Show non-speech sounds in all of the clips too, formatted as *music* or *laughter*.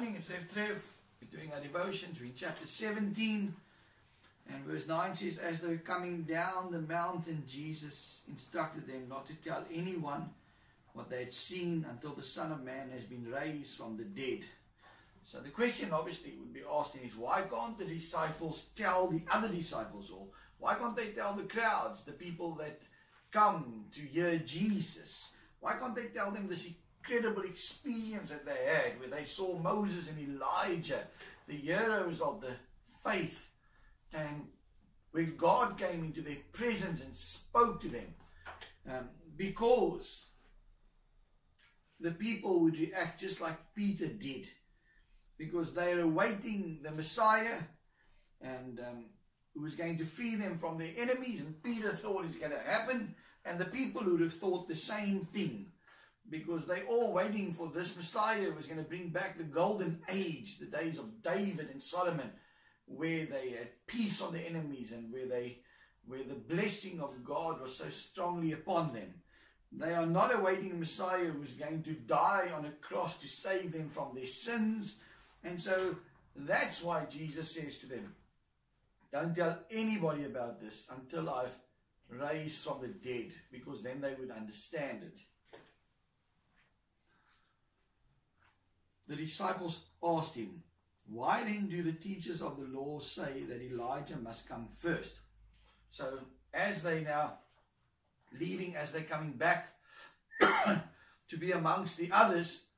Rev Trev. We're doing our devotions. We're in chapter 17. And verse 9 says, As they were coming down the mountain, Jesus instructed them not to tell anyone what they had seen until the Son of Man has been raised from the dead. So the question obviously would be asked is why can't the disciples tell the other disciples or why can't they tell the crowds, the people that come to hear Jesus? Why can't they tell them this incredible experience that they had where they saw Moses and Elijah, the heroes of the faith, and where God came into their presence and spoke to them? Um, because the people would react just like Peter did because they are awaiting the Messiah and um, who was going to free them from their enemies. And Peter thought it's going to happen. And the people would have thought the same thing because they're all waiting for this Messiah who was going to bring back the golden age, the days of David and Solomon, where they had peace on their enemies and where they where the blessing of God was so strongly upon them. They are not awaiting a Messiah who is going to die on a cross to save them from their sins and so that's why Jesus says to them, Don't tell anybody about this until I've raised from the dead, because then they would understand it. The disciples asked him, Why then do the teachers of the law say that Elijah must come first? So, as they now leaving, as they're coming back *coughs* to be amongst the others,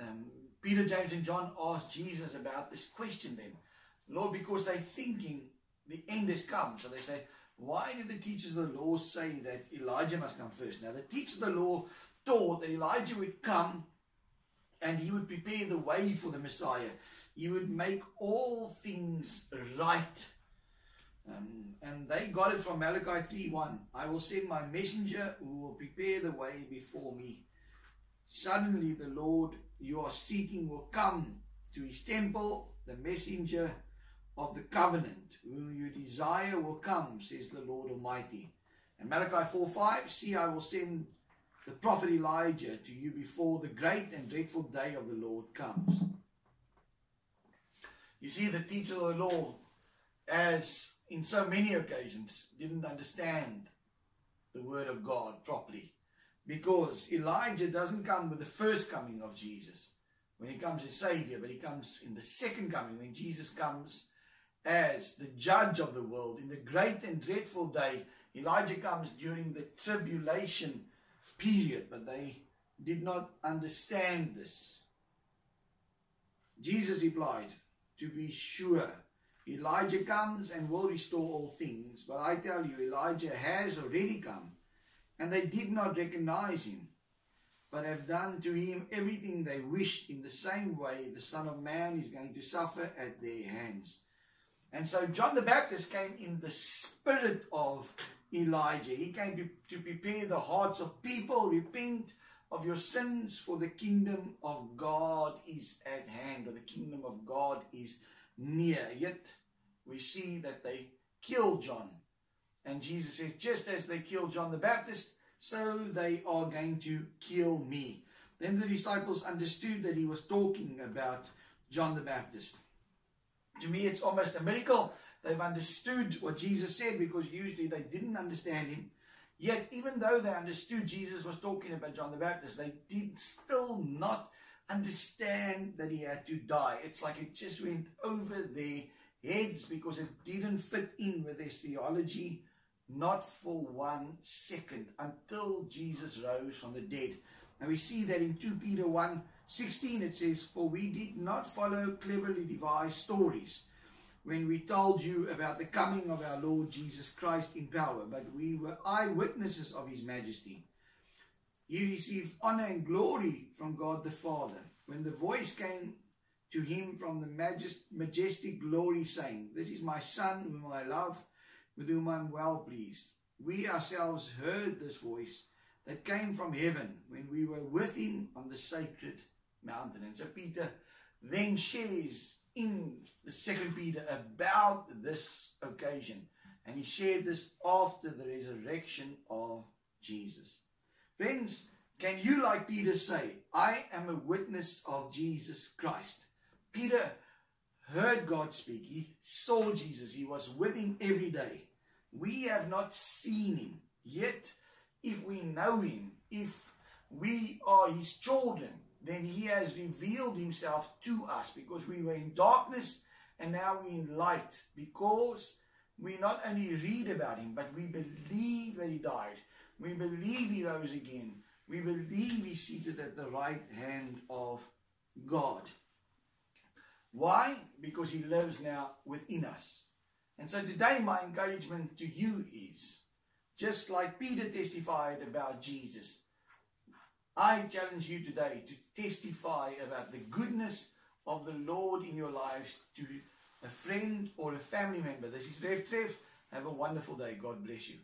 um, Peter, James, and John asked Jesus about this question then. Lord, because they're thinking the end has come. So they say, why did the teachers of the law say that Elijah must come first? Now, the teachers of the law thought that Elijah would come and he would prepare the way for the Messiah. He would make all things right. Um, and they got it from Malachi 3.1. I will send my messenger who will prepare the way before me. Suddenly the Lord you are seeking will come to his temple, the messenger of the covenant, whom you desire will come, says the Lord Almighty. And Malachi 4 5, see, I will send the prophet Elijah to you before the great and dreadful day of the Lord comes. You see, the teacher of the law, as in so many occasions, didn't understand the word of God properly. Because Elijah doesn't come with the first coming of Jesus when he comes as Savior, but he comes in the second coming when Jesus comes as the judge of the world. In the great and dreadful day, Elijah comes during the tribulation period, but they did not understand this. Jesus replied, To be sure, Elijah comes and will restore all things, but I tell you, Elijah has already come and they did not recognize him, but have done to him everything they wished in the same way the Son of Man is going to suffer at their hands. And so John the Baptist came in the spirit of Elijah. He came to, to prepare the hearts of people, repent of your sins, for the kingdom of God is at hand, or the kingdom of God is near. Yet we see that they killed John and Jesus says, just as they killed John the Baptist, so they are going to kill me. Then the disciples understood that he was talking about John the Baptist. To me, it's almost a miracle. They've understood what Jesus said because usually they didn't understand him. Yet, even though they understood Jesus was talking about John the Baptist, they did still not understand that he had to die. It's like it just went over their heads because it didn't fit in with their theology not for one second until Jesus rose from the dead. And we see that in 2 Peter 1 16 it says, For we did not follow cleverly devised stories when we told you about the coming of our Lord Jesus Christ in power, but we were eyewitnesses of his majesty. He received honor and glory from God the Father when the voice came to him from the majestic glory saying, This is my Son whom I love with whom I'm well pleased. We ourselves heard this voice that came from heaven when we were with him on the sacred mountain. And so Peter then shares in the second Peter about this occasion. And he shared this after the resurrection of Jesus. Friends, can you, like Peter, say, I am a witness of Jesus Christ? Peter heard God speak. He saw Jesus. He was with him every day. We have not seen him. Yet, if we know him, if we are his children, then he has revealed himself to us because we were in darkness and now we're in light because we not only read about him, but we believe that he died. We believe he rose again. We believe he's seated at the right hand of God. Why? Because he lives now within us. And so today my encouragement to you is, just like Peter testified about Jesus, I challenge you today to testify about the goodness of the Lord in your lives to a friend or a family member. This is Rev Trev. Have a wonderful day. God bless you.